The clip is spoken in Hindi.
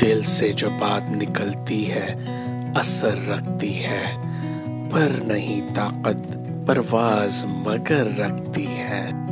दिल से जो बात निकलती है, असर रखती है। पर नहीं ताकत, परवाज मगर रखती है।